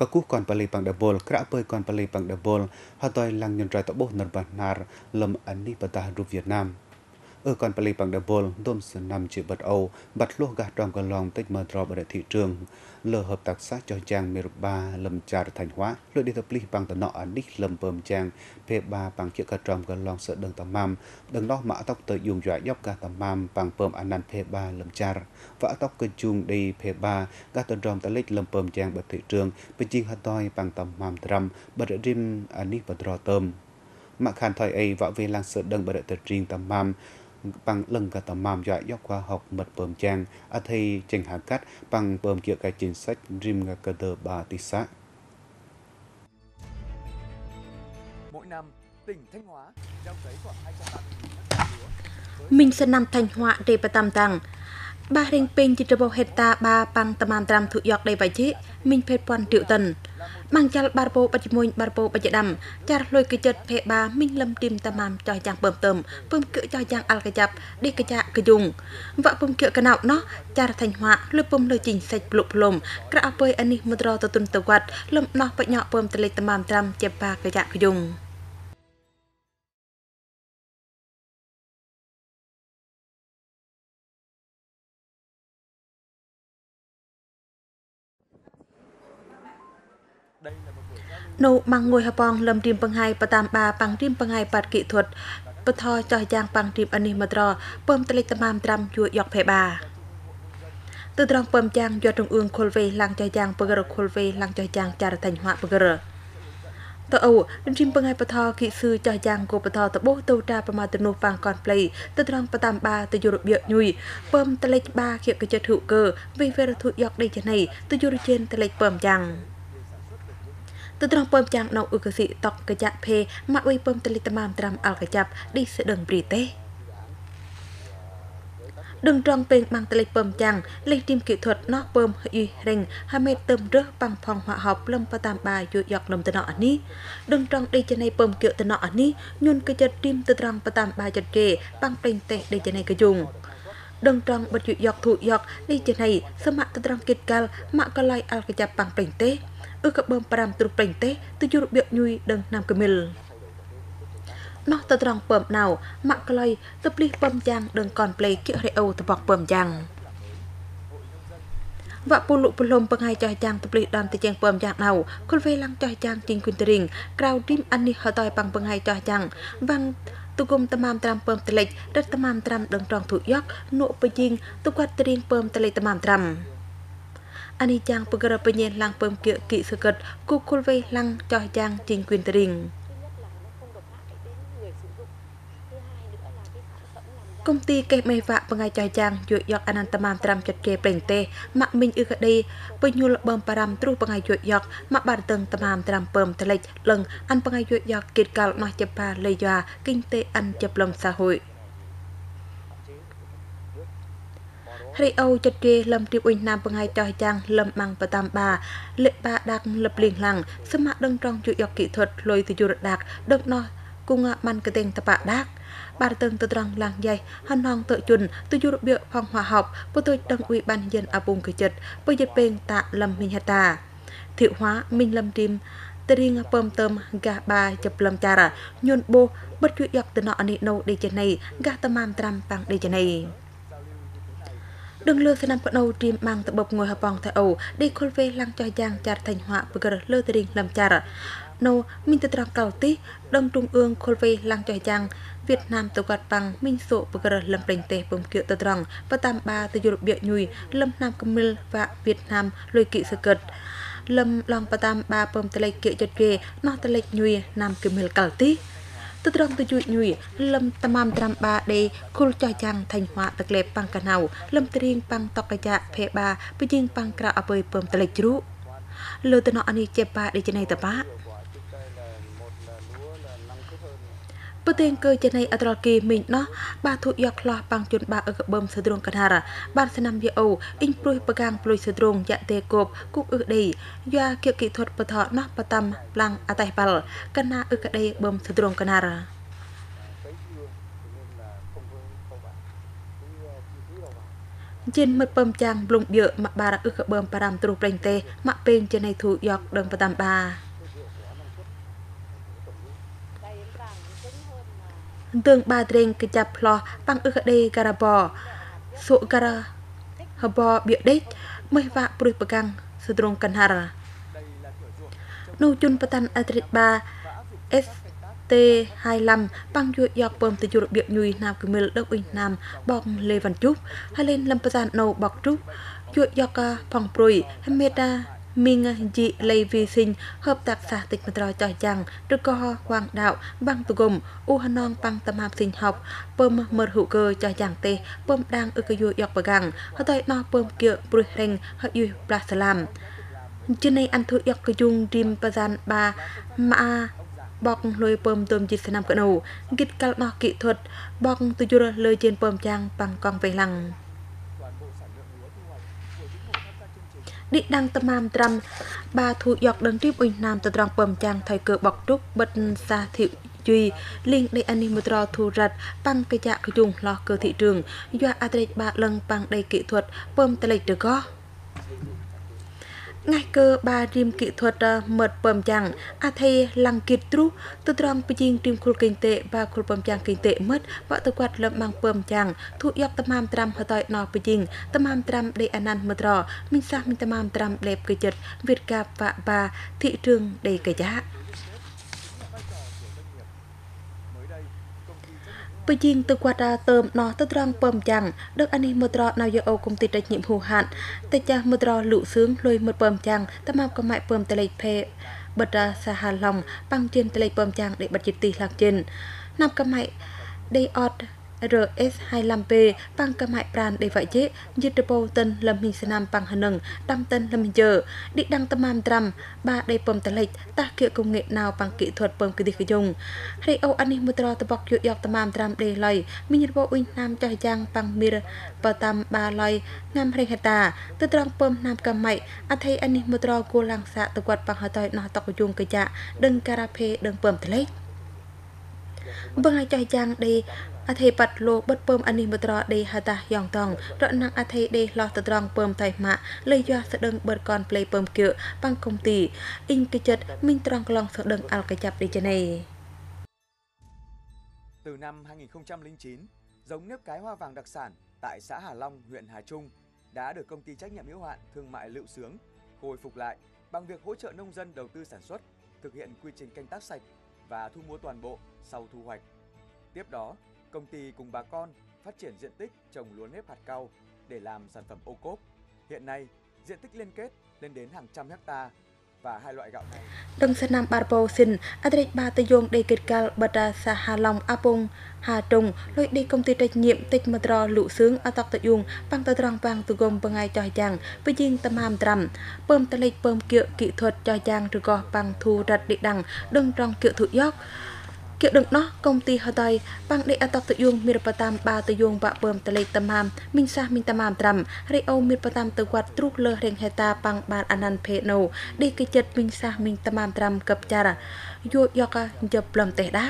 ក៏គូកនបលីបាំងដបលក្រាពើកនបលីបាំងដបលហតយ ឡាំងញនរតបោនរបាណារលំអានីបតារូវៀតណាមអឺកនបលីបាំងដបលដុំសណាំជាបាត់អូបាត់លុះកាត្រំកឡងតិចមើត្របរតិជឿងលើហបតាក់សាចោចាំងមេរបាលំចារថាញ់ហွာលុឌីតព្លីបាំងតណោអានេះលំពើមចាំងពេបាបាំងជាកាត្រំកឡងសដឹងតម៉ាំដឹងដោះម៉ាក់តកទៅយងយ៉ាប់កាតម៉ាំបាំង bằng lần cả tầm màm dọa do khoa học mật bờm trang ở à, thầy trình hạ cắt bằng bờm kiểu cái chính sách rim ngà cờ đờ bà tì xã. Mỗi năm, tỉnh Thanh Hóa gieo cấy khoảng 230. Mình sẽ nằm Thanh Hóa để bà tam tăng. ba rình pin chỉ trò hecta ba bằng tầm màm tram thụ giọt đầy vài chế, mình phết quan triệu tần. បៃជីមីងភេតពាន់ទៀវតិនម៉ាំងចាល់បារពោបច្ចមួយបារពោបច្ចដាំចារលុយកិចិត្តភេបាមីងលឹមទីមតាមចោះយ៉ាងពើមទៅពើមគឹចោះយ៉ាងអល់កចាប់ឌីកចាកយុងវ៉ាពើមគឹកណោណោះចារថាញ់ហွာលឺពើមលើជីងសេចភ្លុកភ្លុំក្រអពើអានេះមត្រទៅទុនទៅវត្តលឹមណោះបញ្ញក់ពើមតលេតាមត្រាំជាបាកចាកយុង នៅម៉ាំងងួយហបងលំរៀមបង្ហាយបតាមបាប៉ាំងរៀមបង្ហាយបាត់គិធុតបថចោះយ៉ាងប៉ាំងរៀមអនេះមត្រពើមតលិចតាមត្រាំជួយយកភេបាទើត្រង់ពើមយ៉ាងយករងអឿងខុលវេឡាំងចោះយ៉ាងបករខុលវេឡាំងចោះយ៉ាងចារតាញ់ហွာបករតអូរិមបង្ហាយបថគិសឺចោះយ៉ាងគោបថតបោតូតាប្រមាទនោះប៉ាងកនផ្លេទើត្រង់បតាមបាទៅយុរបៀញុយពើមតលិចបាគិកចិត្តធុកើវិវេរធុយកដេចណៃទៅយុរជេនតលិចពើមយ៉ាង ទៅត្រង់ពើមចាំងនៅឧកសិតកកចាក់ភេម៉ាក់វៃពើមតលិតមាមត្រាំអល់កចាប់ឌីស្ដឹងព្រីទេដឹងត្រង់ពេងបាំងតលេចពើមចាំងលេខទីមគិធុតណោះពើមយីរេងហាមេទឹមរើសប៉ាំងផងហហប់លំបតាមបាយុយកលំតណអនេះដឹងត្រង់ដេចណៃពើមគិតណអនេះញុនកចិត្តទីមទៅត្រង់បតាមបាចិត្តគេប៉ាំងពេញទេដេចណៃកយុងដឹងត្រង់បិទយកធូយកនេះចេណៃសមៈទៅត្រង់គិតកាលម៉ាក់កលៃអល់កចាប់ប៉ាំងពេញទេ អឺកបើមប្រាំទ្រុប្រេងទេទៅយុរបៀបញុយដឹងណាំកមិលណោះទៅត្រង់ពើមណៅម៉ាក់ក្លុយទៅភ្លីពើមយ៉ាងដឹងកនផ្លេគិរេអូតបកពើមយ៉ាងវ៉ាពុលុពលុំបង្ហាយចោះយ៉ាងទៅភ្លីដំទៅជាងពើមយ៉ាងណៅគលវេឡាំងចោះយ៉ាងជីងគុនតរិងក្រៅទីមអានេះហតយប៉ាំងបង្ហាយចោះយ៉ាងវាំងទុគុំតមាមត្រាំពើមតលេចរត់តមាមត្រាំដឹងត្រង់ធុយកនុបជីងទុគាត់ត្រៀងពើមតលេចតមាមត្រាំ អានេះចាំងពករបញ្ញាឡាំងពើមគៀកគិសកតគូគុលវេឡាំងចោះយ៉ាងជីងគួនតរិងគំទីកេះមេវ៉ាបង្ងាយចៃចាំងយកយកអនន្តមាមត្រាំចិត្តគេប្រេងទេម៉ាក់មីងអ៊ឺកដេពេញយល់បើមបារាំទ្រុសបង្ងាយយកយកម៉ាក់បា រតឹងតមាមត្រាំពើមតលេចលឹងអានបង្ងាយយកយកគិតកាលណោះចេប៉ាលេយ៉ាគិញទេអានចាប់លំសាហួយរីអូចិត្តគេលំទីអ៊ុញណាំបង្ហាយចោះចាំងលំម៉ាំងបតាមបាលិបាដាក់លឹបលៀងឡាំងសមៈដឹងត្រង់ជួយយកគិធុតលុយទៅយុរដាក់ដឹកណោះគងម៉ាន់កតេងតបាដាក់បារតឹងទៅត្រង់ឡាំងយ៉ៃហនងទៅជុនទៅយុរបៀផងហហប់ពុទុយដឹងអ៊ុយបានយិនអពុងកចិត្តបើយពេងតាលំមិញហតាធិហွာមិញលំទីមត្រៀងពើមទៅកាបាចាប់លំចារញុនបោបិទជួយយកតំណអនិណូដេចណៃកាតម៉ាមត្រាំប៉ាំងដេចណៃ ដឹងលើស្នាមបណៅត្រៀមបាំងតបងួយហបងតអូដេខុលវេឡាំងចោះយ៉ាងចារថាញ់ហွာបកលលើតរៀងលំចារណូមីនតត្រង់កោទីដឹងទុំអឿងខុលវេឡាំងចោះយ៉ាងវៀតណាមទៅកាត់ប៉ាំងមីងសូបកលលំប្រេងទេពំគៀតត្រង់បតាមបាទៅយុរបៀកញុយលំណាំកំមិលវ៉ាវៀតណាមលុយគិសកឹតលំឡងបតាមបាពំតលេកគៀចិត្តគេណោះតលេកញុយណាំកំមិលកលទី ទៅត្រង់ទៅជួយញុយលំតមាំត្រាំបាដេគុលចោះចាំងថាញ់ហွာតក្លេប៉ាំងកណៅលំត្រៀងប៉ាំងតកកាភេបាបជាងប៉ាំងក្រៅអពើពើមតលេចជ្រូលើតណអនេះចេបាដេចណៃតបា ពទេងកើចេណៃអត្រលគីមីងណោះបាធុយកខ្លះប៉ាំងជុនបាអឹកបឹមសទ្រងកណារបានស្នាមយអូអ៊ីងព្រួយបកាងព្រួយសទ្រងយ៉ាតេគប់គុកអឹកដេយ៉ាគៀកគិធុតបថណោះបតាមប្លាំងអតៃបាល់កណាអឹកដេបឹមសទ្រងកណារជាមិត្តពំចាំងប្លុងយើមកបារអឹកបឺមបារាំទ្រុប្រេងទេមកពេងជានៃធូយកដឹងបតាមបា ទើងបាត្រេងកចាប់ផ្លោះប៉ាំងអឹកដេការ៉ាបសុការ៉ាហបបៀដេចមិនវាក់ព្រួយប្រកាំងសត្រងកណ្ហារនោះជុនបតាន់អត្រិបា S ទេហើយឡំប៉ាំងជួយយកពើមទៅយរបៀបញុយណាបគមិលដឹកអ៊ុយណាមបងលេវ៉ាន់ជុបហើយលេនលំប្រសានណូបកជុបជួយយកកាផងព្រួយហមេតា មីងជីលេវីស៊ីងហបតាក់សាតិចមត្រចោះយ៉ាងឬក៏វាងដៅបាំងតគុំអ៊ូហណងប៉ាំងតមាផ្សេងហប់ពើមមើលហ៊ូកើចោះយ៉ាងទេពើមដាងអឹកយុយកបកាំងហើយតៃណោះពើមគៀព្រុយរេងហើយយុយប្រាសាឡាំជានៃអន្ទុយកកយុងរីមបសានបាម៉ាបកលុយពើមទុំជីស្នាមកណូគិតកាល់ដោះគិធុតបកទុយរលើជៀនពើមចាំងប៉ាំងកងវេឡាំង ឌីដាំងតមាមត្រាំបាធូយកដងទីបអ៊ុយណាមទៅត្រង់ពើមចាំងថៃកើបកទុកបិទសាធិជួយលីងដេអានីមត្រធូរ៉ាត់ប៉ាំងកយ៉ាកយុងឡោះកើ thị trường យ៉ាអត្រេចបាលឹងប៉ាំងដេគិធុតពើមតលេចតកោ ងាយកើបារៀមគិធត់មិតពំចាំងអាថេឡាំងគិតទ្រុទៅត្រង់បជាងទីមគុលកេងតេបាគុលពំចាំងកេងតេមិតបតទៅគាត់លំបាំងពំចាំងធុយកតមាមត្រាំហតយណោបជាងតមាមត្រាំដេអាណាន់មត្រមីសាមីតមាមត្រាំលេបកចិត្តវិតកាបបាធិទ្រឹងដេកយ៉ា បជាងទៅគាត់ទៅណោះទៅត្រង់ពំចាំងដឹកអានេះមត្រណៅយោអូគុំទីតញិមហូហាត់តែចាស់មត្រលុសឿងលុយមត់ពំចាំងតមកកំម៉ែពំតលេខភេបតសាហាឡំប៉ាំងជាមតលេខពំចាំងដេបិតជីទីឡាក់ជិនណាប់កំម៉ែដេអត់ RS ហើយឡំពេប៉ាំងកម៉ៃប្រានដេវយេយិតពោតិនលំមីស្នាមប៉ាំងហនឹងដាំតិនលំយើឌីដាំងតមាមត្រាំបាដេពំតលេចតាគៀកុងងេណៅប៉ាំងគិធាត់ពំគិទិកយងរេអូអានេះមុត្រតបកយុយកតមាមត្រាំដេឡៃមីញរពោអ៊ុញណាមចោះយ៉ាងប៉ាំងមីរបតាមបាឡៃងាំរេហតាទៅត្រង់ពំណាមកម៉ៃអថៃអានេះមុត្រគូឡាំងសាតគាត់ប៉ាំងហតៃណោះតកយងកយ៉ាដឹងការ៉ាភេដឹងពំតលេចបងឲ្យចោះយ៉ាងដេ អធិបតលោកបិទពើមអនិមត្រដេហតាយ៉ងតងរណាំងអធិដេលោះតត្រង់ពើមតៃម៉ាលេយ៉ាស្ដឹងបិទកនផ្លេពើមគឿប៉ាំងគុំទីអ៊ីងកចិត្តមីងត្រង់ក្លងស្ដឹងអល់កចាប់ឌីជនេ Từ năm 2009, giống nếp cái hoa vàng đặc sản tại xã Hà Long, huyện Hà Trung đã được công ty trách nhiệm hữu hạn thương mại Lựu Sướng khôi phục lại bằng việc hỗ trợ nông dân đầu tư sản xuất, thực hiện quy trình canh tác sạch và thu mua toàn bộ sau thu hoạch. Tiếp đó, công ty cùng bà con phát triển diện tích trồng lúa nếp hạt cau để làm sản phẩm ô cốp. Hiện nay, diện tích liên kết lên đến hàng trăm hecta và hai loại gạo này. ដឹងសណាំបារពោសិនអត្រេចបាតយងដេកិតកាលបតាសាហាឡងអពងហាតុងលុយដេកុំទីតិចញៀមតិចមត្រលុសឿងអតកតយងប៉ាំងតត្រង់ប៉ាំងទុគមបងៃ គៀកគិធាត់ចោះយ៉ាងឬក៏ប៉ាំងធូរ៉ាត់ឌីដាំងដឹងត្រង់គៀកធុយកគៀកដឹងណោះកុំទីហតៃប៉ាំងដេអតកតយងមានបតាមបាតយងបាពើមតលេចតមាមមីងសាសមីងតមាមត្រាំរេអូមានបតាមទៅវត្តទ្រុះលើរៀងហេតាប៉ាំងបានអាណាន់ភេណូឌីកិចិត្តមីងសាសមីងតមាមត្រាំកឹបចារយោយកយប់ប្លំទេដា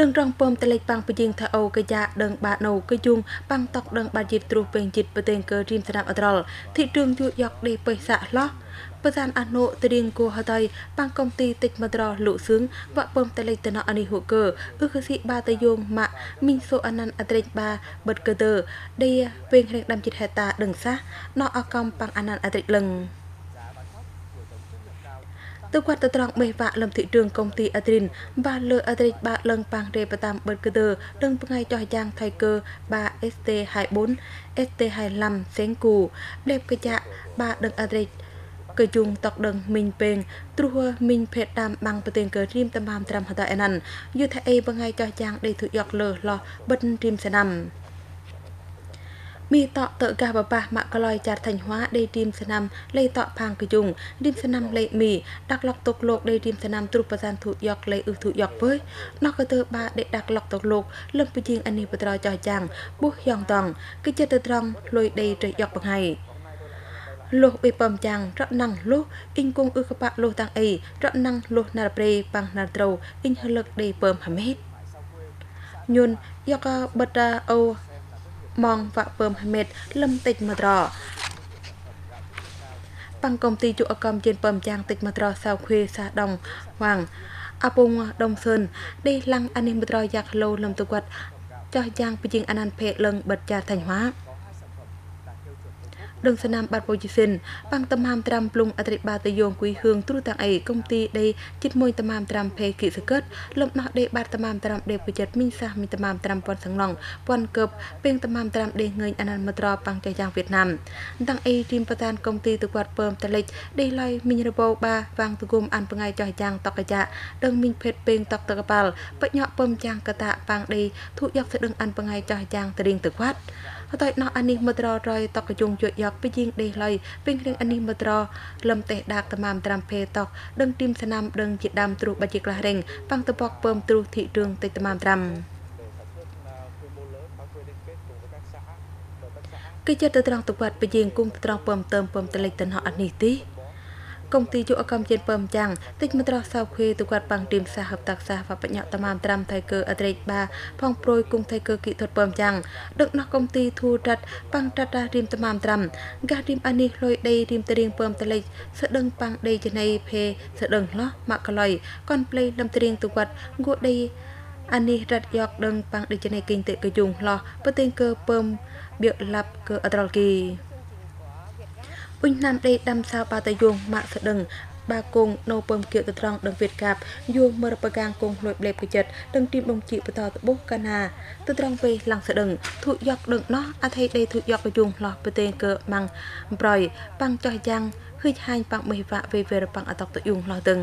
ដឹងរងពំតលេចប៉ាំងពជាងថាអូកយ៉ាដឹងបាណូកយងប៉ាំងតកដឹងបាជីបទ្រុះពេងជីតប្រទេសកើរីមស្រាប់អត្រលធីទ្រឹងជួយយកដេបេសាក់ឡោះប្រសានអនុត្រៀងគូហតៃប៉ាំងកំទីតិចមត្រលុសឿងវ៉ពំតលេចតណអនិហុកើអ៊ឺកស៊ីបាតយងម៉ាក់មីងសូអណាន់អត្រេចបាបិទកើទើដេពេលរែងដាំចិត្តហេតាដឹងសះណោអកំប៉ាំងអណាន់អត្រេចលឹង từ quạt từ trong bề vạ lầm thị trường công ty Adrin và lừa Adrin ba lần bằng rê bà tam bật cơ đờ đừng ngay cho giang thay cơ 3 ST24 ST25 xén cù đẹp cái chạ ba đừng Adrin កជុងតកដឹងមីងពេងទ្រុះមីងភេតតាមបាំងប្រទេសកើរៀមតាមតាមត្រាំហតអេណាន់យុថអេបងៃចោះយ៉ាងដេធុយកលើលោះបិទរៀមសណាំ មីតកតកះបបះមកក្លយចាត់ថញ្ហាដេទីមស្នាមលេតកផាងកយុងឌីមស្នាមលេមីដាក់លកទុកលោកដេទីមស្នាមទ្រុបប្រសានធុយកលេអ៊ឺធុយកពើណោះក៏ទៅបាដេដាក់លកទុកលោកលឹមពជាងអានេះបត្រចោះចាំងបុះយ៉ងតងគឺចិត្តទៅត្រង់លុយដេត្រេយកបង្ហៃលោកអ៊ីបំចាំងរត់ណាំងលោកអ៊ីងគងអ៊ឺកបៈលោកតាំងអីរត់ណាំងលោកណារប្រេប៉ាំងណាត្រូអ៊ីងហលឹកដេពើមហាមេតញុនយកបតាអូ ម៉ងវ៉ាពើមហាមេតលឹមតិចមត្របាំងកំទីជក់កំជៀនពើមចាំងតិចមត្រសៅខេសាដងវាងអពងដុំស៊ុនដេឡាំងអានេះមត្រយ៉ាក់ឡូលំទៅគាត់ចោះយ៉ាងពីជាងអនន្តភេលឹងបិទចាថាញ់ហា ដឹងសនាមបាត់បុជិសិនបាំងតំហាមត្រាំភ្លុងអត្រិបាតយងគួយហឿងទ្រុតាំងអី công ty ដេចិត្តមួយតំហាមត្រាំភេគិសកឹតលំណោះដេបាត់តំហាមត្រាំដេបុចិត្តមីងសាសមីតំហាមត្រាំប៉ុនសងឡងប៉ុនកើបពេងតំហាមត្រាំដេងើញអនន្តមត្របាំងចៃយ៉ាងវៀតណាមតាំងអីទីមប្រធាន công ty ទៅគាត់ពើមតលិចដេឡៃមីងរបោបាវាងទគុំអានបងៃចោះយ៉ាងតកកាដឹងមីងភេទពេងតកតកប៉ាល់បញ្ញក់ពើមចាំងកតាប៉ាងដេធុយកស្ដឹងអានបងៃចោះយ៉ាងតរៀងទៅគាត់ ហើយណោះអានេះមត្ររយតកជុងជួយយកពីជាងដេឡៃពេញគ្រឿងអានេះមត្រលំតេះដាកតាមត្រាំភេតកដឹងទីមសណាំដឹងជាដាំទ្រុះបាជាក្លះរេងប៉ងតបកពើមទ្រុះធីរឿងតិចតាមត្រាំគេចិត្តទៅត្រង់ទៅបាត់បជាងគុំត្រង់ពើមទៅពើមតលេចទៅណោះអានេះទី công ty chủ cầm trên pầm chẳng tích mất rõ sau khi từ quạt bằng tìm xa hợp tác xa và bệnh nhọ tầm am trăm thời cơ ở đây ba phong prôi cùng thời cơ kỹ thuật pầm chẳng được nó công ty thu trật bằng trật ra rim tầm am trăm ga rim ani lôi đây rim tờ riêng pầm tờ lịch sợ đừng bằng đây trên này phê sợ đừng lo mà cả lời con play lâm tờ riêng từ quạt ngụ đây ani rật yọc đừng bằng đây trên này kinh tế cơ dùng lo bất tên cơ pầm biểu lập cơ ở kỳ អ៊ុញ ណាំដេដាំសាបាតយងម៉ាក់ស្ដឹងបាគងនៅពំគៀទៅត្រង់ដឹងវៀតកាប់យួមរប្រកាងគងលួយប្លេបកចិត្តដឹងទីមដងជីបតតបុះកាណាទៅត្រង់ពេលឡាំងស្ដឹងធុយកដឹងណោះអថៃដេធុយកកយងលោះប្រទេសកើម៉ាំងប្រយប៉ាំងចោះយ៉ាងហឺចហាញប៉ាំងមេវ៉ាវេវេរប៉ាំងអតកតយងលោះដឹង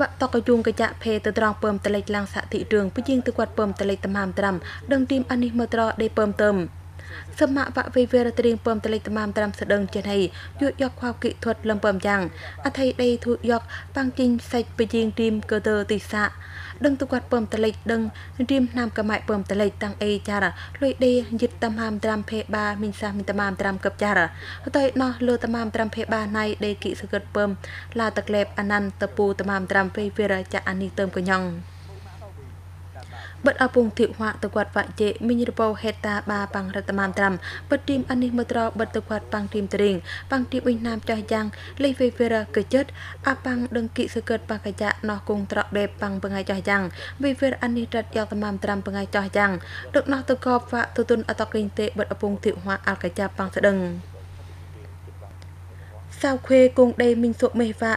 វត្តកយុងកចាក់ភេទៅត្រង់ពើមតលេចឡាំងសតិរឿងពីជាងទៅគាត់ពើមតលេចតាមត្រាំដឹងទីមអានេះមើត្រដេពើមទៅ សមៈវៈវេវេរត្រៀងពំតលេខតាមត្រាំស្ដឹងចេះហើយយកយកខោគិធត់លំពំយ៉ាងអថៃដេធុយកប៉ាំងជីងសាច់បជាងទីមកើទៅទីសាដឹងទៅគាត់ពំតលេខដឹងរៀមណាំកម៉ៃពំតលេខតាំងអេចារលុយដេយិតតាមហាមត្រាំភេបាមីនសាមីតាមត្រាំកឹបចារទៅណោះលើតាមត្រាំភេបាណៃដេគិសកឹតពំឡាតក្លែបអនន្តពូតាមត្រាំភេវេរចាអានេះទៅកញង បិទអពងធិវៈទៅគាត់វ៉ាជេមីងរពោហេតាបាបាំងរតមានត្រាំបិទទីមអានេះមើលត្របិទទៅគាត់បាំងទីមតរៀងបាំងទីប៊ុញណាមចាស់យ៉ាងលេវេវេរកចិត្តអាបាំងដឹងគិសកឹតបកចាណោះគងត្រកដេបាំងបងៃចាស់យ៉ាងវេវេរអានេះរត់យកតាមត្រាំបងៃចាស់យ៉ាងដឹកណោះទៅកបវ៉ាទៅទុនអតកេងទេបិទអពងធិវៈអលកចាបាំងស្ដឹងសៅខេគងដេមីងសុមេវ៉ា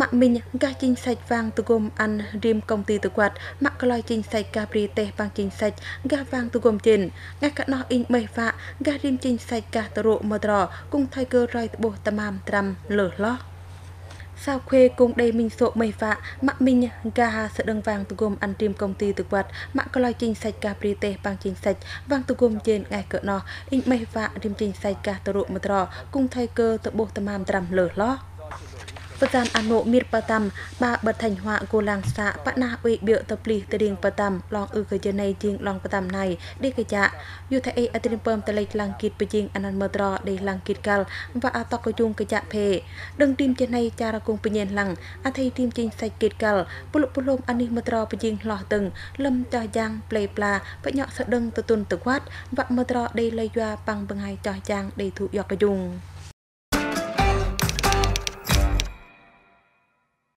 ម៉ាក់មីងកាជីងសាច់វាងទុគុំអានរៀមកំទីទៅគាត់ម៉ាក់ក្លោយជីងសាច់កាព្រីទេសបាំងជីងសាច់កាវាងទុគុំជិនងាកណោះអ៊ីងបេវ៉ាការៀមជីងសាច់កាតរុមត្រគង់ថៃកើរយត្បោះតាមាមត្រាំលើសឡោះសាវខេគងដេមីងសុមេវ៉ាម៉ាក់មីងកាសដឹងវាងទុគុំអានរៀមកំទីទៅគាត់ម៉ាក់ក្លោយជីងសាច់កាព្រីទេសបាំងជីងសាច់វាងទុគុំជិនងាកណោះអ៊ីងបេវ៉ារៀមជីងសាច់កាតរុមត្រគង់ថៃកើត្បោះតាមាមត្រាំលើសឡោះបតានអនុមីរបតាំបាបថញ្ញហកូឡាំងសាបណាអ៊ុយបៀតព្លី តរៀងបតាំឡងអ៊ឺកជណៃជាងឡងបតាំណៃឌីកចាយុថអេអត្រិមពំតលេខឡាំងគិតបជាងអនន្តមត្រដេឡាំងគិតកាល់វ៉ាអតកជុងកចាភេដឹងទីមចេណៃចារគងពញៀនឡាំងអថៃទីមជាងសាច់គិតកាល់ពលពលមអនិមត្របជាងឡោះទឹងលំចោះយ៉ាងប្លេប្លាបញ្